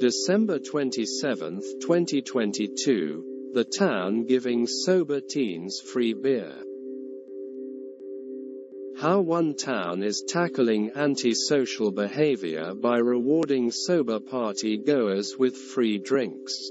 December 27, 2022, the town giving sober teens free beer. How one town is tackling antisocial behavior by rewarding sober party goers with free drinks.